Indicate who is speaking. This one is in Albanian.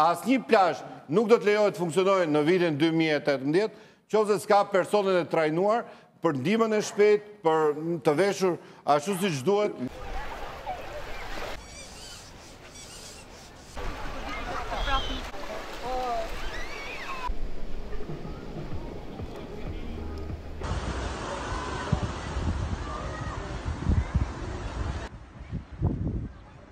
Speaker 1: Asnjë plazh nuk do të lejohet të funksionojë në vitin 2018, qoftë se s'ka personin e trajnuar për ndihmën e shpejtë, për të veshur ashtu siç duhet.